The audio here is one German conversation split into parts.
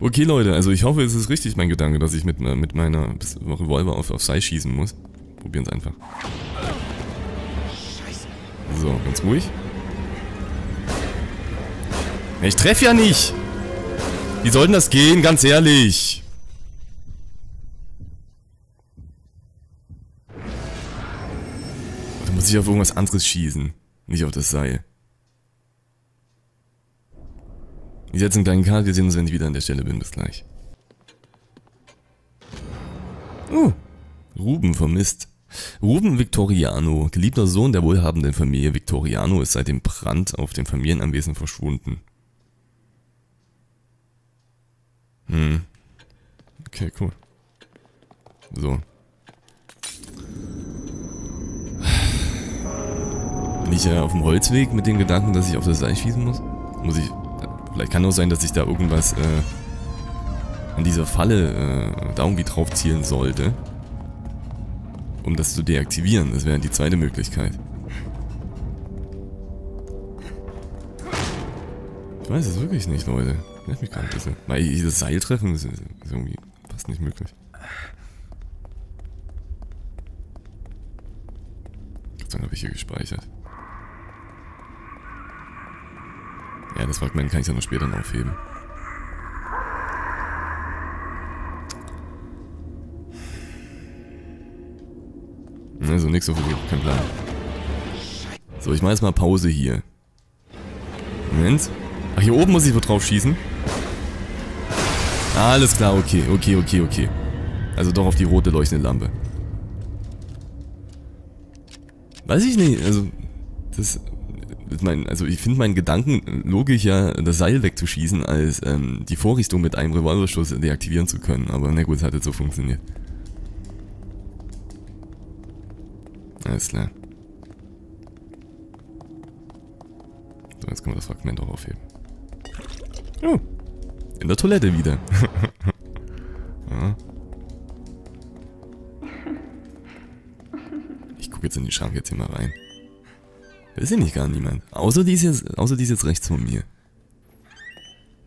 Okay, Leute, also ich hoffe, es ist richtig mein Gedanke, dass ich mit, mit meiner Revolver auf, auf Seil schießen muss. Probieren es einfach. So, ganz ruhig. Ich treffe ja nicht! Wie soll denn das gehen, ganz ehrlich? Da muss ich auf irgendwas anderes schießen. Nicht auf das Seil. Ich setze einen kleinen Cut, wir sehen uns, wenn ich wieder an der Stelle bin. Bis gleich. Oh, Ruben vermisst. Ruben Victoriano, geliebter Sohn der wohlhabenden Familie Victoriano, ist seit dem Brand auf dem Familienanwesen verschwunden. Hm. Okay, cool. So. Bin ich ja auf dem Holzweg mit dem Gedanken, dass ich auf das Seil schießen muss? Muss ich Vielleicht kann auch sein, dass ich da irgendwas äh, an dieser Falle äh, da irgendwie drauf zielen sollte. Um das zu deaktivieren. Das wäre die zweite Möglichkeit. Ich weiß es wirklich nicht, Leute. Nervt mich gerade ein bisschen. Weil das Seil treffen ist, ist irgendwie fast nicht möglich. Dann habe ich hier gespeichert. Ja, das Fragment kann ich ja noch später noch aufheben. Also nix so viel, kein Plan. So, ich mache jetzt mal Pause hier. Moment. Ach, hier oben muss ich wo drauf schießen? Alles klar, okay, okay, okay, okay. Also doch auf die rote leuchtende Lampe. Weiß ich nicht, also... Das mein, also ich finde meinen Gedanken logischer, das Seil wegzuschießen, als ähm, die Vorrichtung mit einem Revolverschuss deaktivieren zu können. Aber na gut, es hat jetzt so funktioniert. Alles klar. So, jetzt können wir das Fragment auch aufheben. Oh, in der Toilette wieder. ja. Ich gucke jetzt in den Schrank jetzt hier mal rein. Ist ja nicht gar niemand. Außer die ist jetzt, außer die ist jetzt rechts von mir.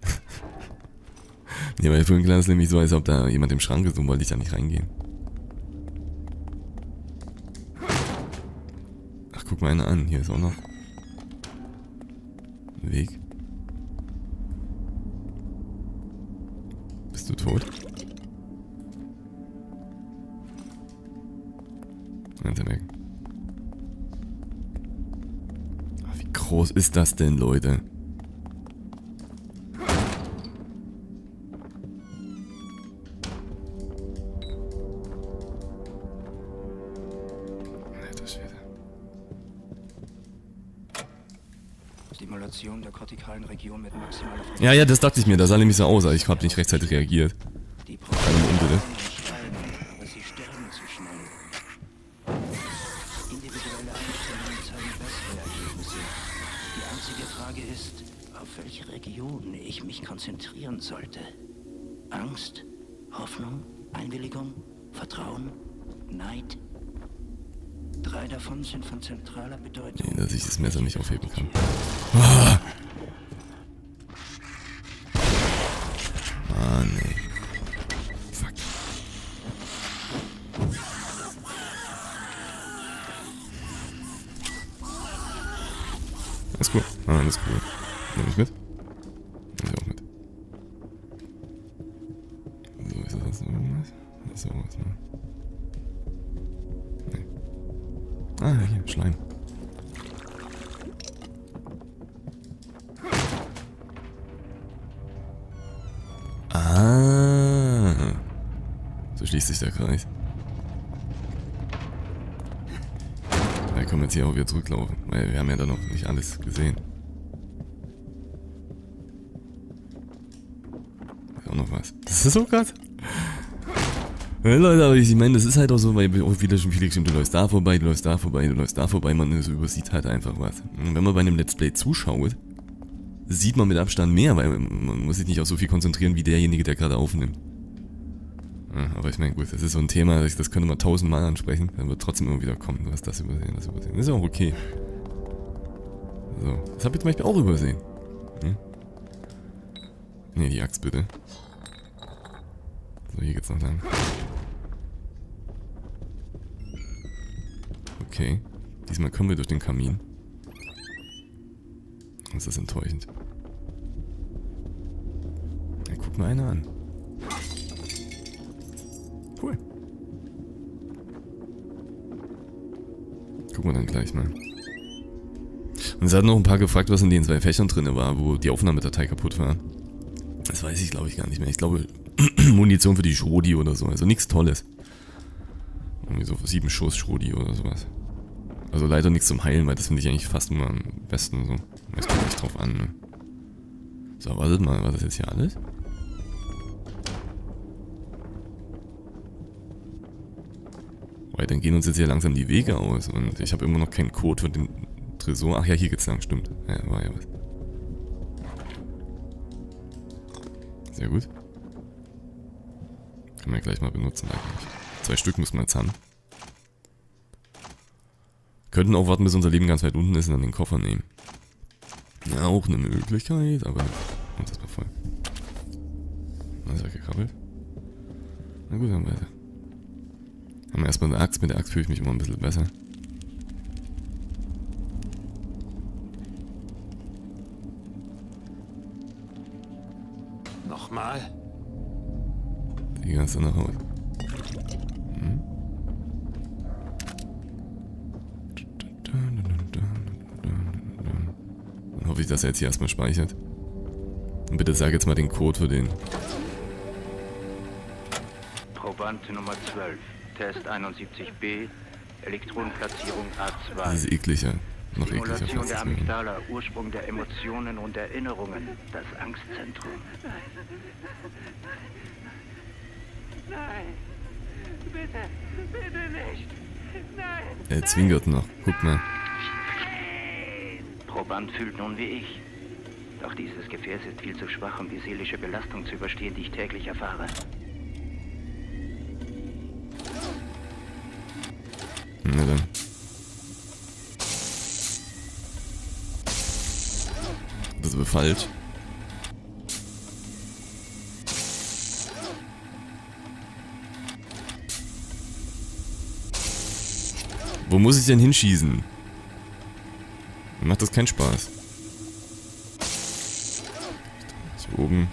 ja, weil vorhin klar ist nämlich so, als ob da jemand im Schrank ist und wollte ich da nicht reingehen. Ach, guck mal einer an. Hier ist auch noch groß ist das denn, Leute? Stimulation der kortikalen Region mit maximaler Ja, ja, das dachte ich mir. Da sah nämlich so aus, aber ich habe nicht rechtzeitig reagiert. Die sollte. Angst, Hoffnung, Einwilligung, Vertrauen, Neid. Drei davon sind von zentraler Bedeutung. Nee, dass ich das Messer nicht aufheben kann. Ah! Ah, nee. Fuck. Alles gut. Ah, alles gut. Nimm ich mit? Schließt sich der Kreis. Da können wir jetzt hier auch wieder zurücklaufen, weil wir haben ja da noch nicht alles gesehen. Ist auch noch was. Das ist so krass. Ja, Leute, aber ich meine, das ist halt auch so, weil auch wieder schon viele geschrieben, du läufst da vorbei, du läufst da vorbei, du läufst da vorbei, man übersieht halt einfach was. Und wenn man bei einem Let's Play zuschaut, sieht man mit Abstand mehr, weil man muss sich nicht auf so viel konzentrieren wie derjenige, der gerade aufnimmt. Ja, aber ich meine, gut, das ist so ein Thema, das, könnte man tausendmal ansprechen, dann wird trotzdem immer wieder kommen, du hast das übersehen, das übersehen. Das ist auch okay. So, das habe ich zum Beispiel auch übersehen. Hm? Ne, die Axt bitte. So, hier geht's noch lang. Okay. Diesmal kommen wir durch den Kamin. Das ist enttäuschend. Ja, guck mal einer an. Cool. Gucken wir dann gleich mal. Und es hat noch ein paar gefragt, was in den zwei Fächern drin war, wo die Aufnahmedatei kaputt war. Das weiß ich, glaube ich, gar nicht mehr. Ich glaube, Munition für die Schrodi oder so. Also nichts Tolles. Irgendwie so sieben Schuss Schrodi oder sowas. Also leider nichts zum Heilen, weil das finde ich eigentlich fast immer am besten so. Es kommt nicht drauf an, ne? So, wartet mal, war das jetzt hier alles? Weil dann gehen uns jetzt hier langsam die Wege aus und ich habe immer noch keinen Code für den Tresor. Ach ja, hier geht's lang, stimmt. Ja, war ja was. Sehr gut. Können wir gleich mal benutzen eigentlich. Zwei Stück muss man jetzt haben. Könnten auch warten, bis unser Leben ganz weit unten ist und dann den Koffer nehmen. Ja, auch eine Möglichkeit, aber uns erstmal voll. Na, ist er gekrabbelt? Na gut, dann weiter. Haben wir erstmal eine Axt. Mit der Axt fühle ich mich immer ein bisschen besser. Nochmal. Die ganze nach Hause. Hm? Dann hoffe ich, dass er jetzt hier erstmal speichert. Und bitte sag jetzt mal den Code für den. Proband Nummer 12. Test 71b. Elektronenplatzierung A2. Das ist ekliger. Noch ekliger Stimulation fast. der. Amygdala, Ursprung der Emotionen und Erinnerungen, das Angstzentrum. Nein. Bitte, bitte nicht. Er zwinkert noch. Guck mal. Proband fühlt nun wie ich. Doch dieses Gefäß ist viel zu schwach, um die seelische Belastung zu überstehen, die ich täglich erfahre. Na dann. Das war falsch. Wo muss ich denn hinschießen? Mir macht das keinen Spaß. Hier oben.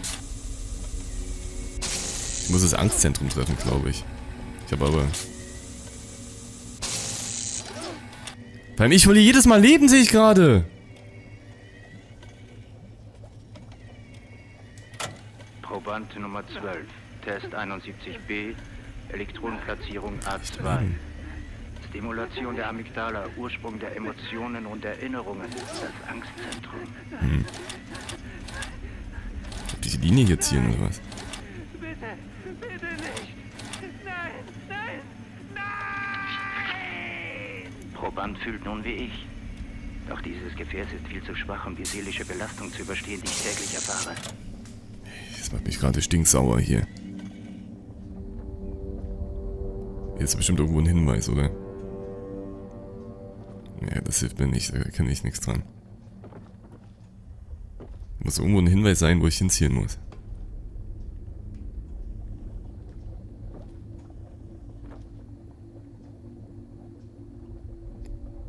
Ich muss das Angstzentrum treffen, glaube ich. Ich habe aber Vor allem ich verliere jedes Mal Leben, sehe ich gerade. Proband Nummer 12. Test 71b. Elektronenplatzierung A2. Stimulation der Amygdala, Ursprung der Emotionen und Erinnerungen, das Angstzentrum. Diese Linie hier ziehen oder was? Bitte, bitte nicht. Nein, nein, nein. Proband fühlt nun wie ich. Doch dieses Gefäß ist viel zu schwach, um die seelische Belastung zu überstehen, die ich täglich erfahre. Das macht mich gerade stinksauer hier. Hier ist bestimmt irgendwo ein Hinweis, oder? Hilft mir nicht, da kenne ich nichts dran. Muss irgendwo ein Hinweis sein, wo ich hinziehen muss.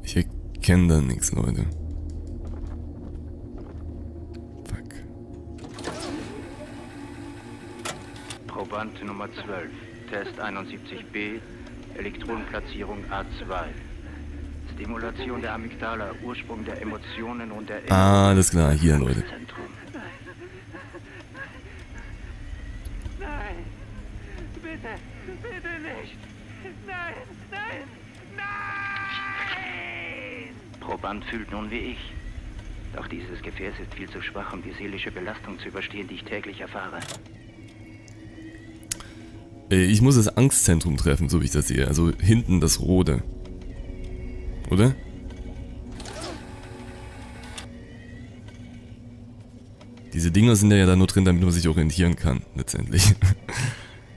Ich erkenne da nichts, Leute. Fuck. Proband Nummer 12. Test 71b. Elektronenplatzierung A2. Stimulation der Amygdala, Ursprung der Emotionen und. Ah, alles klar, hier, Leute. Nein. Bitte, bitte nicht. Nein, nein, nein. Proband fühlt nun wie ich. Doch dieses Gefäß ist viel zu schwach, um die seelische Belastung zu überstehen, die ich täglich erfahre. Äh, Ich muss das Angstzentrum treffen, so wie ich das sehe. Also hinten das rote. Oder? Diese Dinger sind ja da nur drin, damit man sich orientieren kann, letztendlich.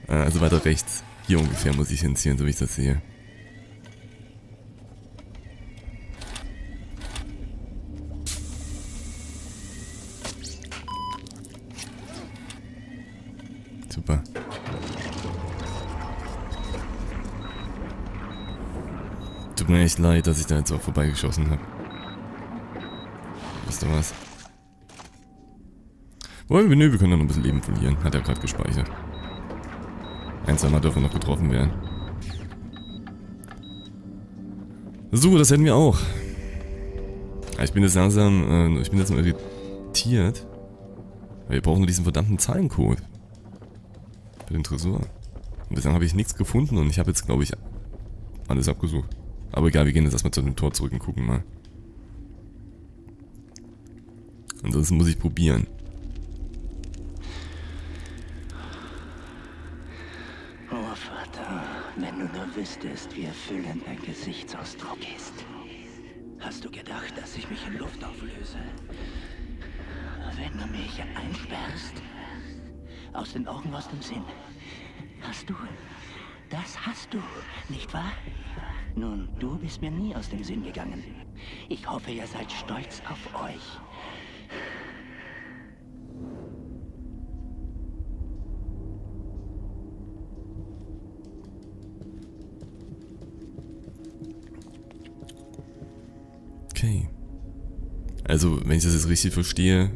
Äh, also weiter rechts. Hier ungefähr muss ich hinziehen, so wie ich das sehe. Tut mir echt leid, dass ich da jetzt auch vorbeigeschossen habe. Wisst ihr was? Wollen wir? Nö, wir können noch ein bisschen Leben verlieren. Hat er gerade gespeichert. Ein, zweimal dürfen wir noch getroffen werden. So, das hätten wir auch. Ich bin jetzt langsam, äh, ich bin jetzt nur irritiert. Weil wir brauchen nur diesen verdammten Zahlencode. Für den Tresor. Und bislang habe ich nichts gefunden und ich habe jetzt, glaube ich, alles abgesucht. Aber egal, wir gehen jetzt erstmal zu dem Tor zurück und gucken mal. Ansonsten muss ich probieren. Oh Vater, wenn du nur wüsstest, wie erfüllend dein Gesichtsausdruck ist. Hast du gedacht, dass ich mich in Luft auflöse? Wenn du mich einsperrst, aus den Augen, aus dem Sinn. Hast du? Das hast du, nicht wahr? Nun, du bist mir nie aus dem Sinn gegangen. Ich hoffe, ihr seid stolz auf euch. Okay. Also, wenn ich das jetzt richtig verstehe,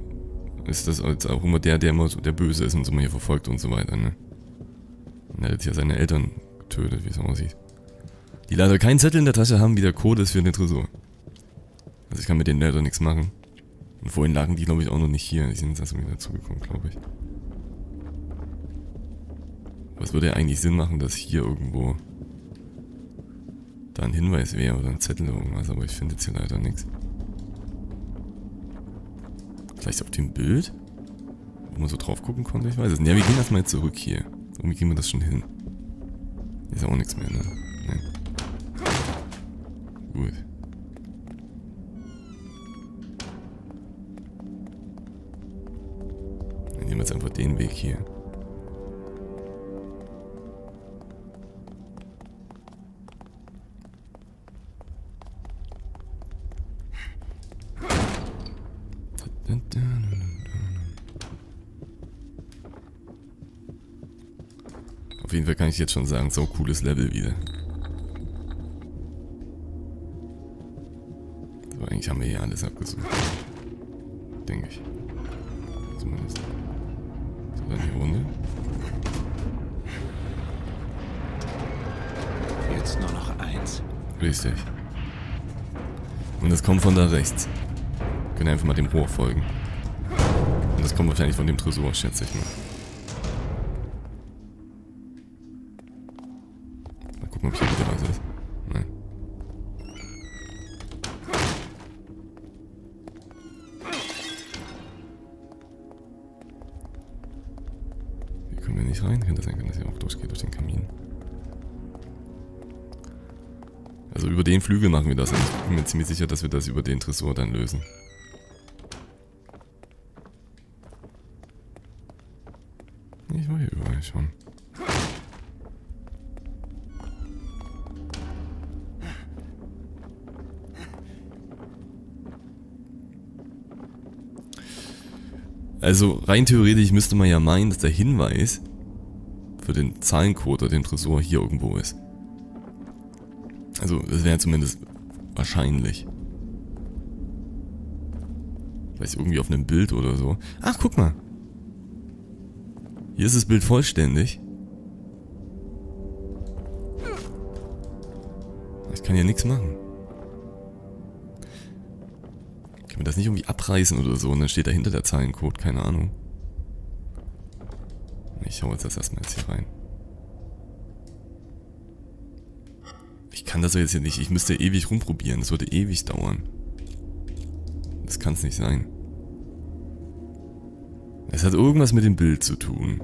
ist das jetzt auch immer der, der immer so der Böse ist und so mal hier verfolgt und so weiter, ne? Und er hat ja seine Eltern getötet, wie es aussieht. Die leider keinen Zettel in der Tasche haben, wie der Code ist für den Tresor. Also ich kann mit denen leider nichts machen. Und vorhin lagen die, glaube ich, auch noch nicht hier. Die sind jetzt erst wieder dazugekommen, glaube ich. Was würde ja eigentlich Sinn machen, dass hier irgendwo da ein Hinweis wäre oder ein Zettel oder irgendwas, aber ich finde jetzt hier leider nichts. Vielleicht auf dem Bild? Wo man so drauf gucken konnte? Ich weiß es nicht. Ja, wir gehen erstmal zurück hier. Irgendwie kriegen wir das schon hin. Hier ist auch nichts mehr, ne? Den Weg hier. Auf jeden Fall kann ich jetzt schon sagen, so cooles Level wieder. So, eigentlich haben wir hier alles abgesucht. Denke ich. Zumindest. Dann die Runde. Jetzt nur noch eins. Richtig. Und das kommt von da rechts. Können einfach mal dem Rohr folgen. Und das kommt wahrscheinlich von dem Tresor, schätze ich. Mal über den Flügel machen wir das. Ich bin mir ziemlich sicher, dass wir das über den Tresor dann lösen. Ich war hier überall schon. Also rein theoretisch müsste man ja meinen, dass der Hinweis für den Zahlencode den Tresor hier irgendwo ist. Also das wäre zumindest wahrscheinlich. Vielleicht irgendwie auf einem Bild oder so. Ach, guck mal. Hier ist das Bild vollständig. Ich kann ja nichts machen. Kann man das nicht irgendwie abreißen oder so und dann steht dahinter der Zahlencode, keine Ahnung. Ich hau jetzt das erstmal jetzt hier rein. Ich kann das jetzt hier nicht. Ich müsste ewig rumprobieren. Das würde ewig dauern. Das kann es nicht sein. Es hat irgendwas mit dem Bild zu tun.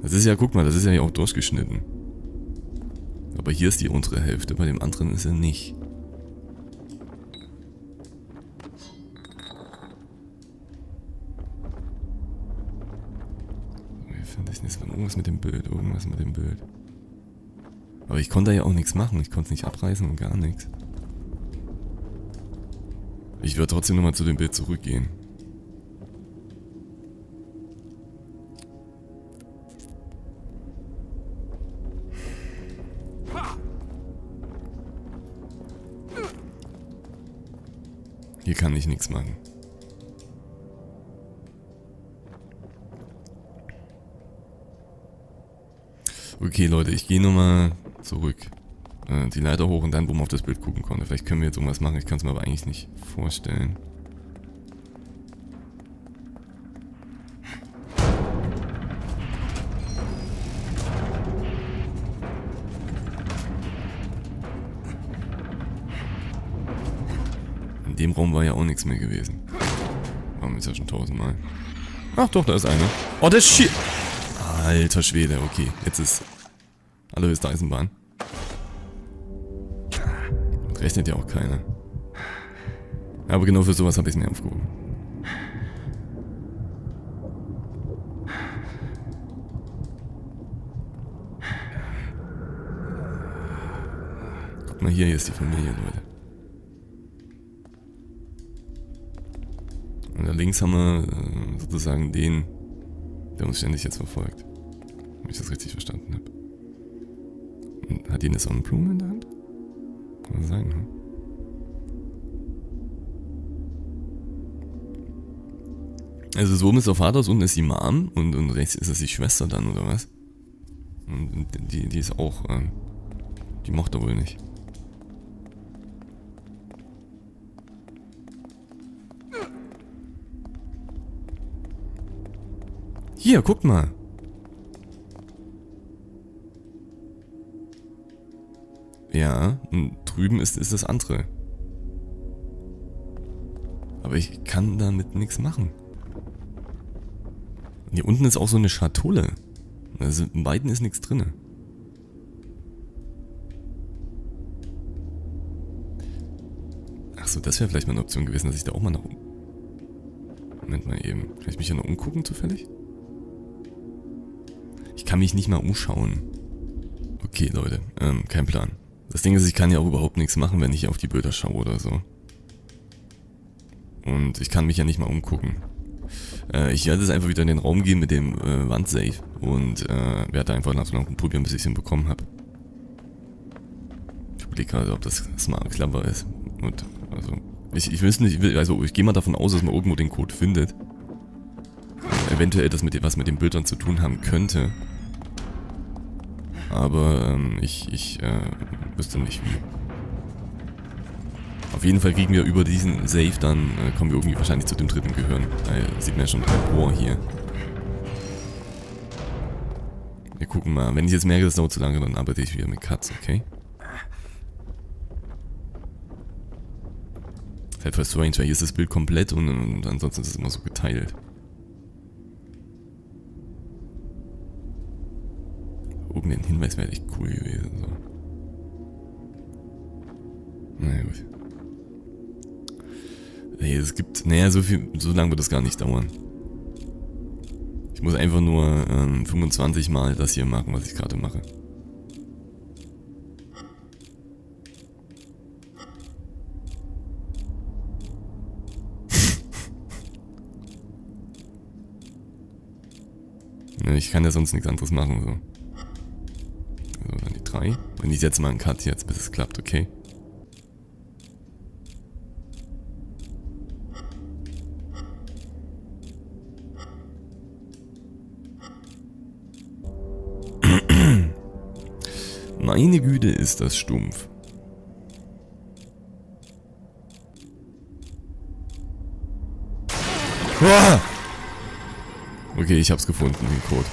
Das ist ja, guck mal, das ist ja auch durchgeschnitten. Aber hier ist die untere Hälfte, bei dem anderen ist er nicht. irgendwas mit dem Bild, irgendwas mit dem Bild. Aber ich konnte ja auch nichts machen, ich konnte es nicht abreißen und gar nichts. Ich würde trotzdem nochmal zu dem Bild zurückgehen. Hier kann ich nichts machen. Okay, Leute, ich gehe nochmal zurück. Äh, die Leiter hoch und dann, wo man auf das Bild gucken konnte. Vielleicht können wir jetzt irgendwas machen, ich kann es mir aber eigentlich nicht vorstellen. In dem Raum war ja auch nichts mehr gewesen. Waren wir jetzt ja schon tausendmal. Ach doch, da ist einer. Oh, der Shit. Alter Schwede, okay. Jetzt ist allerhöchste Eisenbahn. Rechnet ja auch keiner. Aber genau für sowas habe ich es mir aufgehoben. Guck mal hier, hier ist die Familie, Leute. Und da links haben wir äh, sozusagen den, der uns ständig jetzt verfolgt. Wenn ich das richtig verstanden habe. Hat die eine Sonnenblume in der Hand? Kann sein, ne? Also so oben ist der Vater, unten ist die Mom und, und rechts ist das die Schwester dann, oder was? Und die, die ist auch, ähm, die mochte er wohl nicht. Hier, guckt mal. Ja, und drüben ist, ist das andere. Aber ich kann damit nichts machen. Und hier unten ist auch so eine Schatulle. Also in beiden ist nichts drin. Achso, das wäre vielleicht mal eine Option gewesen, dass ich da auch mal nach... Moment mal eben. Kann ich mich hier noch umgucken zufällig? Ich kann mich nicht mal umschauen. Okay, Leute. Ähm, kein Plan. Das Ding ist, ich kann ja auch überhaupt nichts machen, wenn ich auf die Bilder schaue oder so. Und ich kann mich ja nicht mal umgucken. Äh, ich werde jetzt einfach wieder in den Raum gehen mit dem äh, Wandsafe und äh, werde einfach nach so lange probieren, bis ich es hinbekommen habe. Ich überlege gerade, ob das smart clever ist. Und, also, ich, ich weiß nicht, also ich gehe mal davon aus, dass man irgendwo den Code findet. Eventuell das mit was mit den Bildern zu tun haben könnte. Aber ähm, ich, ich äh, wüsste nicht wie. Auf jeden Fall kriegen wir über diesen Safe, dann äh, kommen wir irgendwie wahrscheinlich zu dem dritten Gehirn. Da sieht man ja schon drei Bohr hier. Wir gucken mal. Wenn ich jetzt merke, das dauert zu lange, dann arbeite ich wieder mit Cuts, okay? Das halt voll strange, weil hier ist das Bild komplett und, und ansonsten ist es immer so geteilt. Oben den Hinweis wäre echt cool gewesen. So. Naja, gut. Nee, es gibt, naja, so viel, so lange wird das gar nicht dauern. Ich muss einfach nur ähm, 25 Mal das hier machen, was ich gerade mache. ich kann ja sonst nichts anderes machen, so. 3. Und ich setze mal einen Cut jetzt, bis es klappt, okay? Meine Güte ist das stumpf. Okay, ich hab's gefunden, den Code.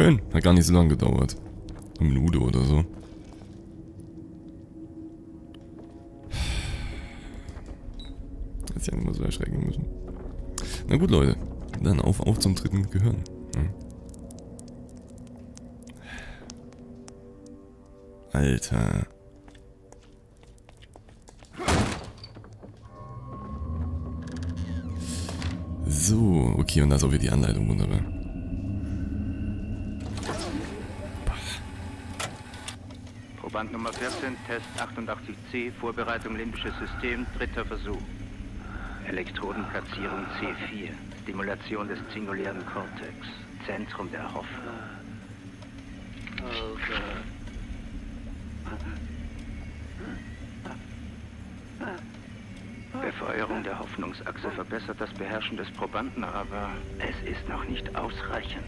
Schön, hat gar nicht so lange gedauert. Eine Minute oder so. Hätte ich mal so erschrecken müssen. Na gut, Leute. Dann auf, auf zum dritten Gehirn. Ja. Alter. So, okay, und da ist auch wieder die Anleitung, wunderbar. Proband Nummer 14, Test 88C, Vorbereitung limbisches System, dritter Versuch. Elektrodenplatzierung C4, Stimulation des singulären Kortex, Zentrum der Hoffnung. Befeuerung der Hoffnungsachse verbessert das Beherrschen des Probanden, aber es ist noch nicht ausreichend.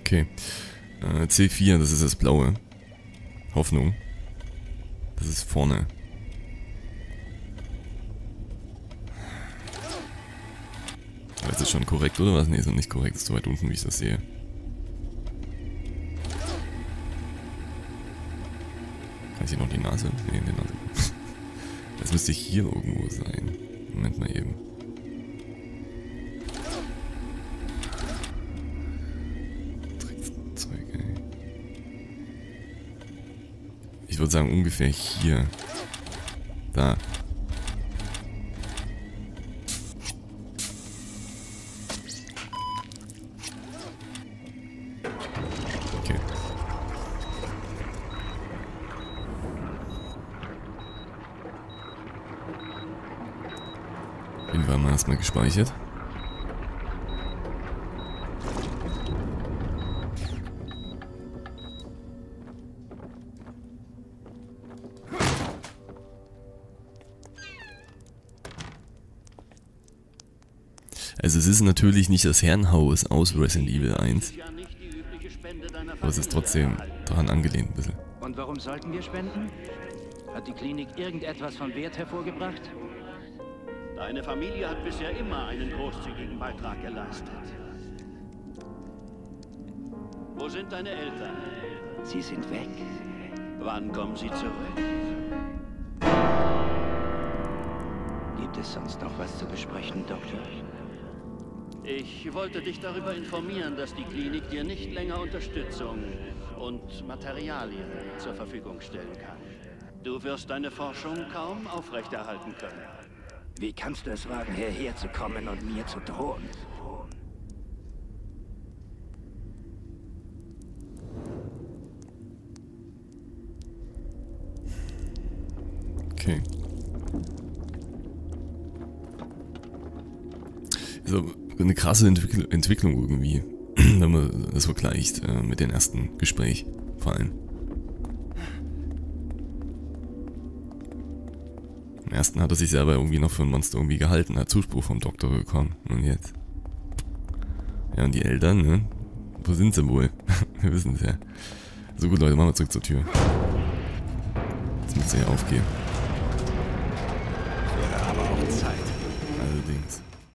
Okay. Äh, C4, das ist das blaue. Hoffnung. Das ist vorne. Aber ist das schon korrekt oder was? Nee, ist noch nicht korrekt. Ist zu weit unten, wie ich das sehe. Kann ich hier noch die Nase? Nee, die Nase. Das müsste hier irgendwo sein. Moment mal eben. Würde sagen ungefähr hier. Da. Okay. Fall mal erstmal gespeichert. Natürlich nicht das Herrenhaus aus Resident Evil 1, aber es ist trotzdem daran angelehnt ein bisschen. Und warum sollten wir spenden? Hat die Klinik irgendetwas von Wert hervorgebracht? Deine Familie hat bisher immer einen großzügigen Beitrag geleistet. Wo sind deine Eltern? Sie sind weg. Wann kommen sie zurück? Gibt es sonst noch was zu besprechen, Doktor? Ich wollte dich darüber informieren, dass die Klinik dir nicht länger Unterstützung und Materialien zur Verfügung stellen kann. Du wirst deine Forschung kaum aufrechterhalten können. Wie kannst du es wagen, hierher zu kommen und mir zu drohen? Okay. So, eine krasse Entwickl Entwicklung irgendwie, wenn man das vergleicht äh, mit dem ersten Gespräch vor allem. Im ersten hat er sich selber irgendwie noch für ein Monster irgendwie gehalten, hat Zuspruch vom Doktor bekommen. Und jetzt? Ja, und die Eltern, ne? Wo sind sie wohl? Wir wissen es ja. So gut, Leute, machen wir zurück zur Tür. Jetzt müsste ja aufgehen.